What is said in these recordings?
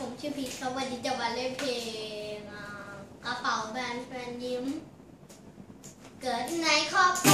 ผมชื่อพีทครับวันนี้จะมาเล่นเพลงกระเป๋าแบรนด์แฟนยิ้ม เกิดในครอบครัว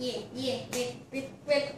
耶耶耶！喂喂